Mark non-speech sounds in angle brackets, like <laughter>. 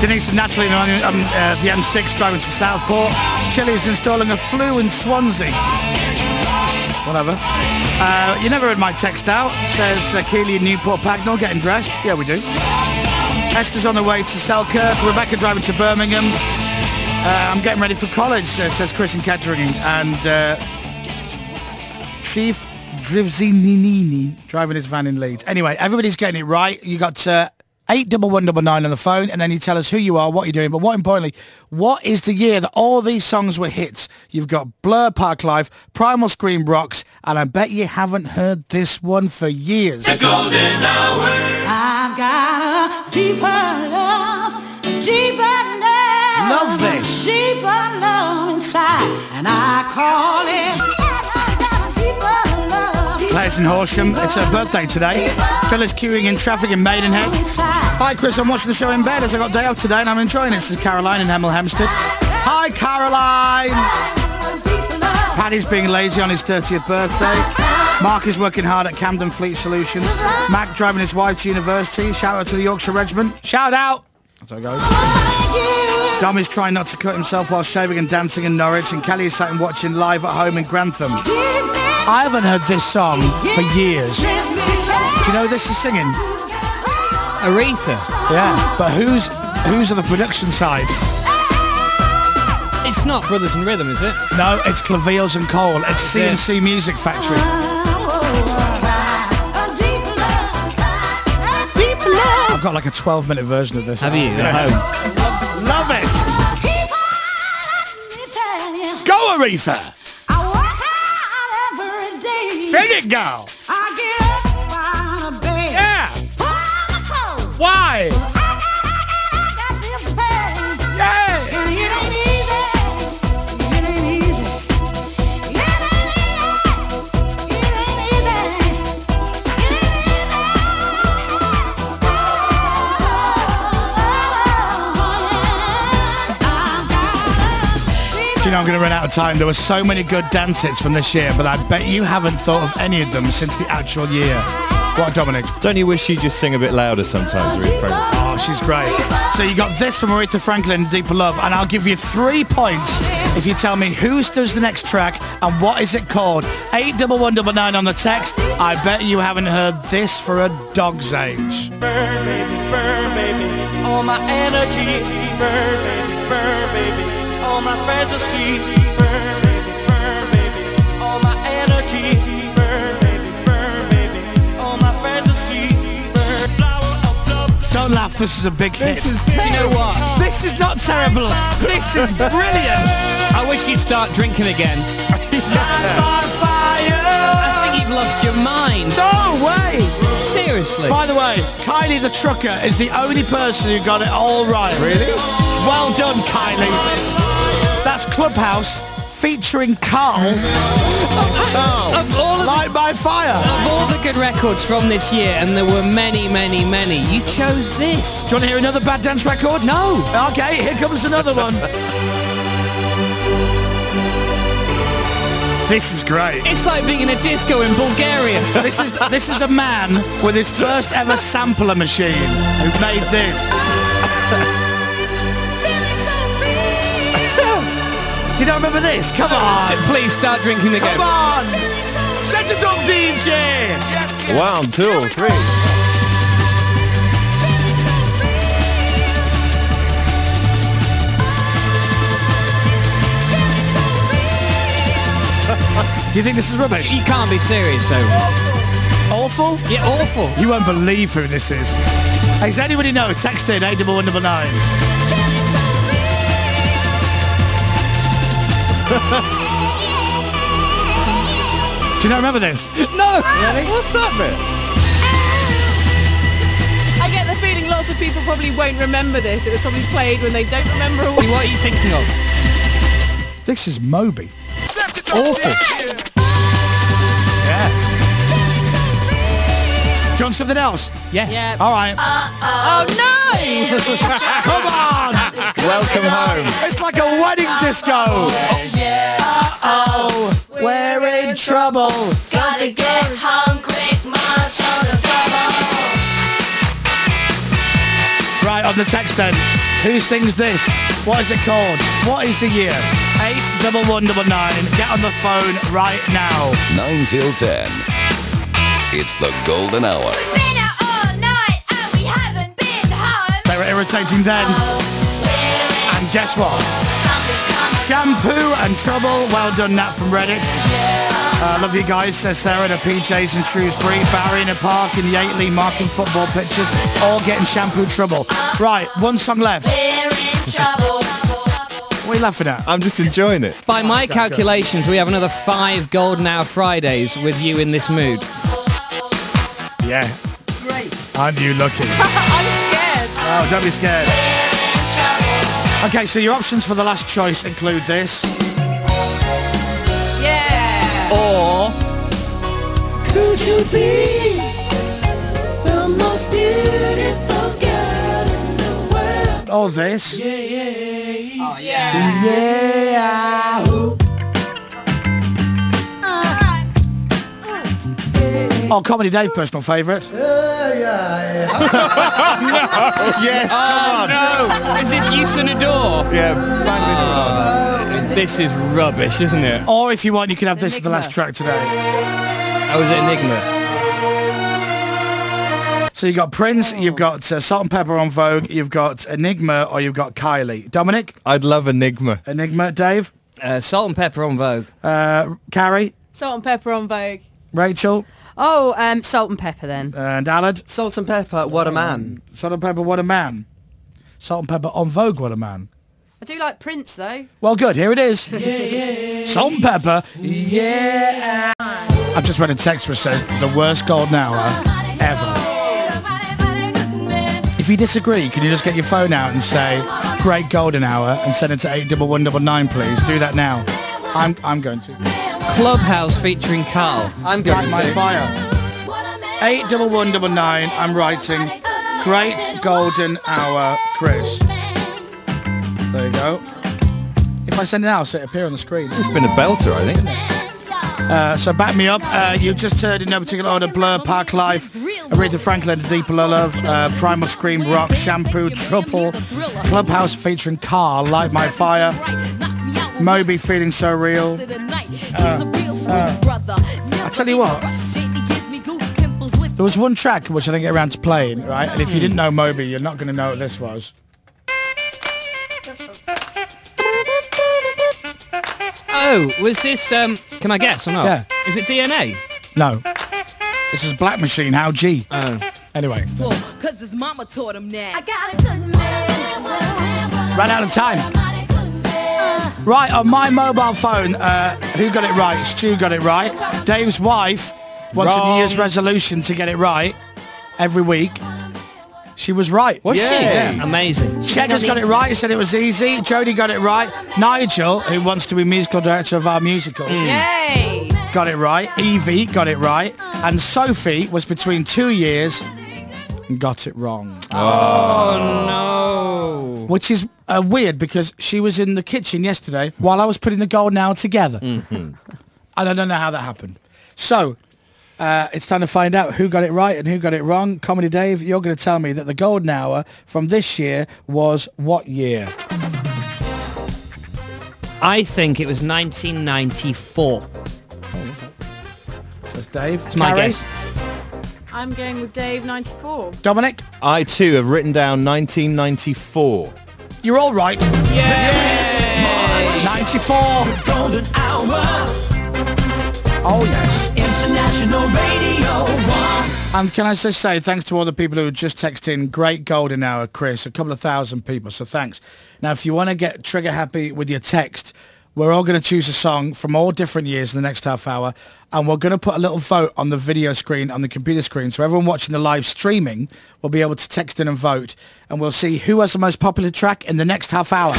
Denise and Natalie are on um, uh, the M6 driving to Southport. Chile is installing a flu in Swansea. Whatever. Uh, you never heard my text out. Says uh, Keely in Newport Pagnell getting dressed. Yeah, we do. Esther's on the way to Selkirk. Rebecca driving to Birmingham. Uh, I'm getting ready for college, uh, says Chris in Kettering. And uh, Chief Drivzinini driving his van in Leeds. Anyway, everybody's getting it right. You got uh, eight double one double nine on the phone, and then you tell us who you are, what you're doing. But what importantly, what is the year that all these songs were hits? You've got Blur, Parklife, Primal Scream, Rocks, and I bet you haven't heard this one for years. The golden hour. I've got a deeper love, a deeper love. Love this. Deeper love inside, and I call it. Claire's in Horsham. It's her birthday today. Phyllis queuing in traffic in Maidenhead. Hi, Chris. I'm watching the show in bed as I got day off today and I'm enjoying it. This is Caroline in Hemel Hempstead. Hi, Caroline. Paddy's being lazy on his 30th birthday. Mark is working hard at Camden Fleet Solutions. Mac driving his wife to university. Shout out to the Yorkshire Regiment. Shout out. That's how it goes. Dom is trying not to cut himself while shaving and dancing in Norwich, and Kelly is sat and watching live at home in Grantham. I haven't heard this song for years. Do you know who this is singing? Aretha. Yeah, but who's who's on the production side? It's not Brothers in Rhythm, is it? No, it's Clivillés and Cole. It's C+C Music Factory. I've got like a 12 minute version of this. Have you at home? Love it. Go Aretha. Sing it, girl. Yeah. Why? You know I'm going to run out of time. There were so many good dance hits from this year, but I bet you haven't thought of any of them since the actual year. What, Dominic? Don't you wish she'd just sing a bit louder sometimes, Ruth Oh, she's great. So you got this from Aretha Franklin, Deeper Love, and I'll give you three points if you tell me who does the next track and what is it called. Eight double one double nine on the text. I bet you haven't heard this for a dog's age. Burn, baby, burn, baby, all my energy. Burn, baby, burn, baby all my fantasy. Burn, baby, burn, baby, all my energy. Burn, baby, burn, baby, all my fantasy. Burn, flower of love. Don't laugh, this is a big hit. This is Do you know what? This is not terrible. This is brilliant. I wish you'd start drinking again. I think you've lost your mind. No way! Seriously. By the way, Kylie the trucker is the only person who got it all right. Really? Well done, Kylie. That's Clubhouse featuring Carl. Oh. Of all of Light My Fire. Of all the good records from this year, and there were many, many, many, you chose this. Do you want to hear another bad dance record? No. Okay, here comes another one. This is great. It's like being in a disco in Bulgaria. this is this is a man with his first ever sampler machine who made this. <laughs> Do you not remember this? Come on. Please start drinking again. Come on. Set it up, DJ. One, two, three. Do you think this is rubbish? You can't be serious, though. Awful? Yeah, awful. You won't believe who this is. Hey, does anybody know? Text in 81199. Do you not remember this? No. Really? <laughs> What's that bit? I get the feeling lots of people probably won't remember this. It was probably played when they don't remember a What are you thinking of? This is Moby. Awful. Yeah. Do you want something else? Yes. Yeah. All right. Oh no! Come on! Welcome home. It's like a wedding disco. Oh, Uh-oh, We're in trouble. Gotta get home quick, march on the trouble. Right, on the text then. Who sings this? What is it called? What is the year? Eight double one double nine. Get on the phone right now. 9 till 10. It's the golden hour. They were irritating then. And guess what? Shampoo and trouble. Well done, that from Redditch. Uh, love you guys, says Sarah at PJs in Shrewsbury, Barry in a park in Yateley, marking football pictures, all getting shampoo trouble. Right, one song left. We're. What are you laughing at? I'm just enjoying it. By my calculations, we have another five Golden Hour Fridays with you in this mood. Yeah. Great. Aren't you lucky? <laughs> I'm scared. Oh, don't be scared. Okay, so your options for the last choice include this. Yeah. Or Could you be the most beautiful girl in the world? Or this. Yeah, yeah. Oh, yeah. Yeah. Oh, Comedy Dave, personal favourite. yeah yeah yeah Yes, come on. no, is this Use and Adore? Yeah, bang this one. This is rubbish, isn't it? Or if you want, you can have this as the last track today. Oh, is it Enigma? So you've got Prince, you've got uh, Salt 'n' Pepa En Vogue, you've got Enigma, or you've got Kylie. Dominic, I'd love Enigma. Enigma. Dave, Uh, Salt 'n' Pepa En Vogue. uh, Carrie, Salt 'n' Pepa En Vogue. Rachel, Oh, um, Salt 'n' Pepa then. and Alad. Salt 'n' Pepa, what a man. Salt 'n' Pepa, what a man. Salt 'n' Pepa En Vogue, what a man. I do like Prince though. Well, good. Here it is. Salt 'n' Pepa. Yeah. I've just read a text which says the worst golden hour ever. If you disagree, can you just get your phone out and say great golden hour and send it to eight double one double nine, please? Do that now. I'm I'm going to. Clubhouse featuring Carl. I'm Light going my fire. Eight double one double nine. I'm writing. Great golden hour, Chris. There you go. If I send it out, it'll appear on the screen. It's been a belter, I think. Uh, so back me up. Uh, you just heard in no particular order Blur, Parklife, Aretha Franklin, Deeper Love, uh, Primal Scream, Rock, Shampoo, Trouble, Clubhouse featuring Carl, Light My Fire, Moby Feeling So Real. I tell you what, there was one track which I didn't get around to playing, right? And if you didn't know Moby, you're not going to know what this was. Oh, was this, um, can I guess or not? Yeah. Is it DNA? No. This is Black Machine, How Gee. Oh. Anyway, Cause his mama taught him that. I got a good man. ran out of time. Right, on my mobile phone, uh, who got it right? Stu got it right. Dave's wife wants a New Year's resolution to get it right every week. She was right. Was Yay. she? Amazing. Checkers got it right, said it was easy. Jodie got it right. Nigel, who wants to be musical director of our musical, Yay! got it right. Evie got it right. And Sophie was between two years and got it wrong. Oh, Which is uh, weird because she was in the kitchen yesterday while I was putting the gold now together. and I don't know how that happened. So, uh, it's time to find out who got it right and who got it wrong. Comedy Dave, you're going to tell me that the golden hour from this year was what year? I think it was 1994. That's Dave. It's my guess. I'm going with Dave 94. Dominic, I too have written down 1994. you're all right. Yeah. 94. Golden hour, Oh, yes. international radio one. And can I just say thanks to all the people who just texted in great golden hour, Chris, a couple of thousand people, so thanks. Now, if you want to get trigger happy with your text, we're all going to choose a song from all different years in the next half hour, and we're going to put a little vote on the video screen, on the computer screen, so everyone watching the live streaming will be able to text in and vote, and we'll see who has the most popular track in the next half hour.